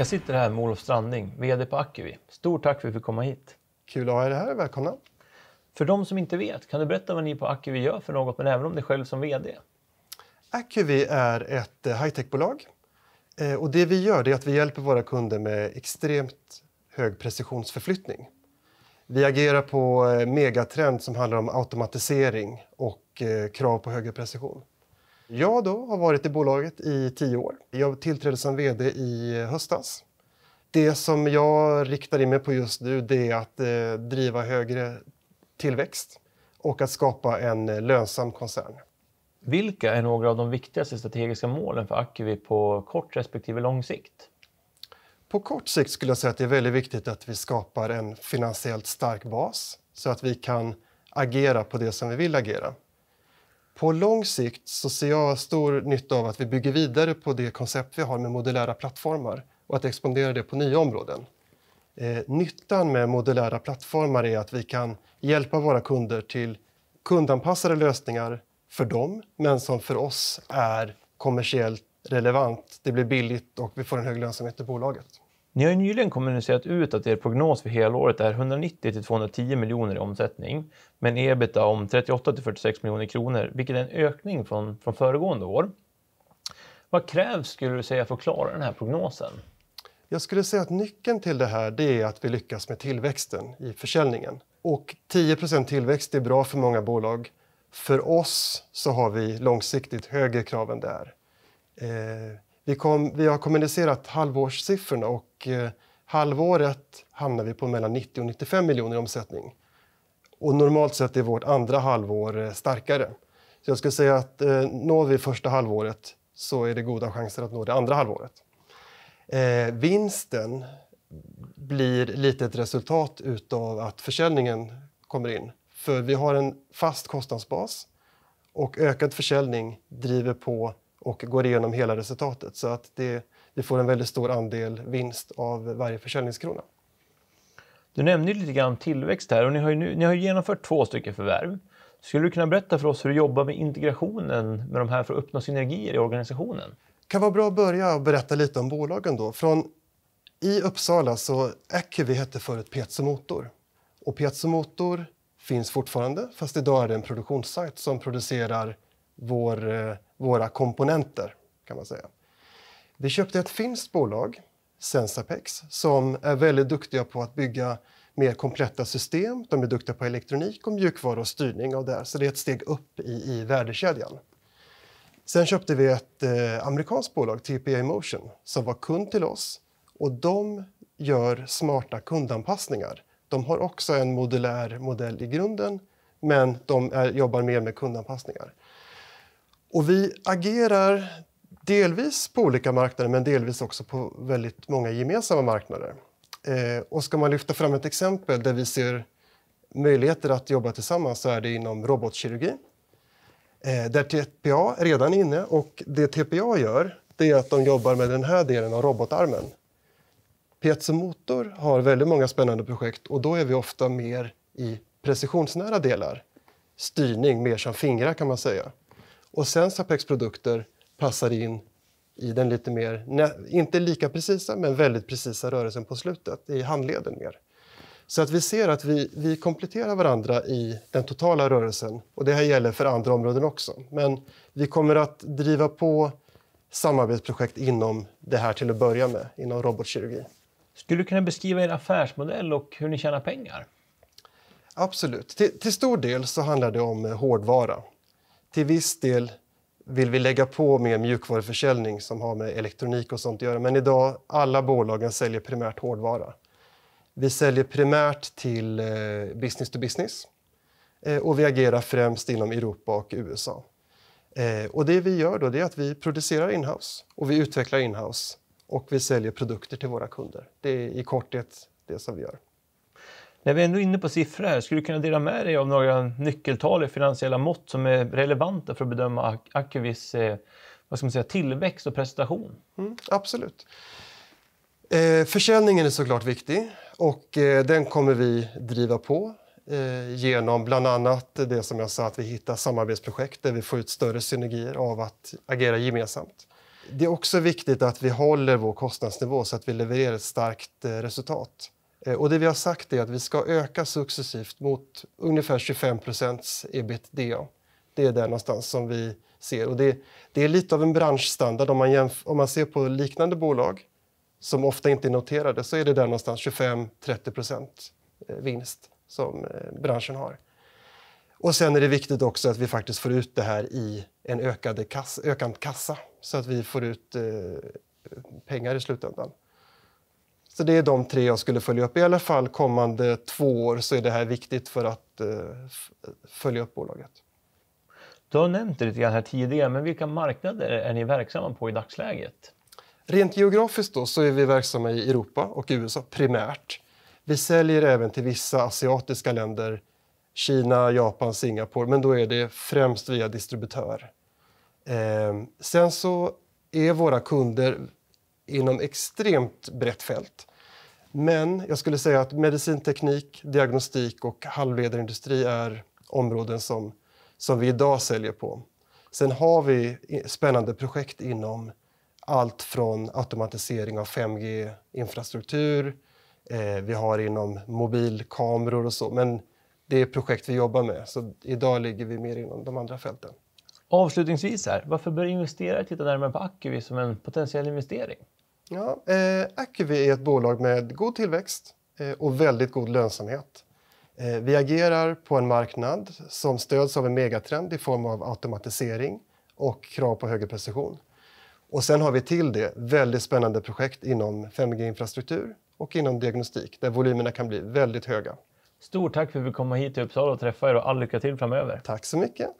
Jag sitter här med Olof Stranding, VD på Acuvi. Stort tack för att vi fick komma hit. Kul att ha er här, välkomna. För de som inte vet, kan du berätta vad ni på Acuvi gör för något, men även om dig själv som VD? Acuvi är ett eh, high-tech-bolag. Eh, och det vi gör är att vi hjälper våra kunder med extremt hög precisionsförflyttning. Vi agerar på eh, megatrend som handlar om automatisering och krav på högre precision. Jag då har varit i bolaget i tio år. Jag tillträdde som VD i höstas. Det som jag riktar in mig på just nu det är att eh, driva högre tillväxt och att skapa en eh, lönsam koncern. Vilka är några av de viktigaste strategiska målen för Acuvi på kort respektive lång sikt? På kort sikt skulle jag säga att det är väldigt viktigt att vi skapar en finansiellt stark bas så att vi kan agera på det som vi vill agera. På lång sikt så ser jag stor nytta av att vi bygger vidare på det koncept vi har med modulära plattformar och att expandera det på nya områden. Eh, nyttan med modulära plattformar är att vi kan hjälpa våra kunder till kundanpassade lösningar för dem, men som för oss är kommersiellt relevant. Det blir billigt och vi får en hög lönsamhet i bolaget. Ni har nyligen kommunicerat ut att er prognos för helåret är 190 till 210 miljoner i omsättning med en ebita om 38 till 46 miljoner kronor, vilket är en ökning från, från föregående år. Vad krävs skulle du säga för att klara den här prognosen? Jag skulle säga att nyckeln till det här det är att vi lyckas med tillväxten i försäljningen. Och 10% tillväxt är bra för många bolag. För oss så har vi långsiktigt högre krav än det är. Eh, vi, kom, vi har kommunicerat halvårssiffrorna och eh, halvåret hamnar vi på mellan 90 och 95 miljoner i omsättning. Och normalt sett är vårt andra halvår eh, starkare. Så jag skulle säga att eh, når vi första halvåret så är det goda chanser att nå det andra halvåret. Eh, vinsten blir lite ett resultat utav att försäljningen kommer in. För vi har en fast kostnadsbas och ökad försäljning driver på och går igenom hela resultatet. Så att det, vi får en väldigt stor andel vinst av varje försäljningskrona. Du nämnde lite grann tillväxt här och ni har, nu, ni har genomfört två stycken förvärv. Skulle du kunna berätta för oss hur du jobbar med integrationen med de här för att uppnå synergier i organisationen? Det kan vara bra att börja och berätta lite om bolagen då. Från, I Uppsala så Acuvi hette förut Pezzo Motor. Och Pezzo Motor finns fortfarande, fast idag är det en produktionssajt som producerar vår, eh, våra komponenter. kan man säga. Vi köpte ett finskt bolag, Sensapex, som är väldigt duktiga på att bygga mer kompletta system. De är duktiga på elektronik och mjukvara och styrning av det här, så det är ett steg upp i, i värdekedjan. Sen köpte vi ett eh, amerikanskt bolag, TPA Motion, som var kund till oss och de gör smarta kundanpassningar. De har också en modulär modell i grunden, men de är, jobbar mer med kundanpassningar. Och vi agerar delvis på olika marknader men delvis också på väldigt många gemensamma marknader. Eh, och ska man lyfta fram ett exempel där vi ser möjligheter att jobba tillsammans så är det inom robotkirurgi. Eh, där TPA är redan inne och det TPA gör det är att de jobbar med den här delen av robotarmen. Piezo Motor har väldigt många spännande projekt och då är vi ofta mer i precisionsnära delar. Styrning mer som fingrar kan man säga. Och Sensapex produkter passar in i den lite mer, inte lika precisa, men väldigt precisa rörelsen på slutet, i handleden mer. Så att vi ser att vi, vi kompletterar varandra i den totala rörelsen. Och det här gäller för andra områden också. Men vi kommer att driva på samarbetsprojekt inom det här till att börja med, inom robotkirurgi. Skulle du kunna beskriva er affärsmodell och hur ni tjänar pengar? Absolut. Till, till stor del så handlar det om hårdvara. Till viss del vill vi lägga på mer mjukvaruförsäljning som har med elektronik och sånt att göra. Men idag, alla bolagen säljer primärt hårdvara. Vi säljer primärt till eh, business to business eh, och vi agerar främst inom Europa och USA. Eh, och det vi gör då är att vi producerar inhouse och vi utvecklar inhouse och vi säljer produkter till våra kunder. Det är i korthet det som vi gör. När vi är ändå inne på siffror här, skulle du kunna dela med dig av några nyckeltal i finansiella mått som är relevanta för att bedöma Acuvis eh, vad ska man säga, tillväxt och prestation? Mm, absolut. Eh, försäljningen är såklart viktig och eh, den kommer vi driva på eh, genom bland annat det som jag sa att vi hittar samarbetsprojekt där vi får ut större synergier av att agera gemensamt. det är också viktigt att vi håller vår kostnadsnivå så att vi levererar ett starkt eh, resultat. Eh, och det vi har sagt är att vi ska öka successivt mot ungefär 25 procents ebitda. Det är där någonstans som vi ser. Och det, det är lite av en branschstandard. Om man, jämf- om man ser på liknande bolag som ofta inte är noterade så är det där någonstans 25-30 procent eh, vinst som eh, branschen har. Och sen är det viktigt också att vi faktiskt får ut det här i en ökad kassa, ökad kassa så att vi får ut eh, pengar i slutändan. Så det är de tre jag skulle följa upp. I alla fall kommande två år så är det här viktigt för att eh, följa upp bolaget. Du har nämnt det lite grann här tidigare, men vilka marknader är ni verksamma på i dagsläget? Rent geografiskt då så är vi verksamma i Europa och USA primärt. Vi säljer även till vissa asiatiska länder, Kina, Japan, Singapore, men då är det främst via distributör. Eh, sen så är våra kunder inom extremt brett fält. Men jag skulle säga att medicinteknik, diagnostik och halvledarindustri är områden som, som vi idag säljer på. Sen har vi spännande projekt inom allt från automatisering av 5G-infrastruktur, eh, vi har inom mobilkameror och så, men det är projekt vi jobbar med. Så idag ligger vi mer inom de andra fälten. Avslutningsvis, här, varför bör investerare titta närmare på Acuvi som en potentiell investering? Ja, eh, Acuvi är ett bolag med god tillväxt eh, och väldigt god lönsamhet. Eh, vi agerar på en marknad som stöds av en megatrend i form av automatisering och krav på högre precision. Och sen har vi till det väldigt spännande projekt inom 5G-infrastruktur och inom diagnostik där volymerna kan bli väldigt höga. Stort tack för att vi komma hit till Uppsala och träffa er och all lycka till framöver. Tack så mycket.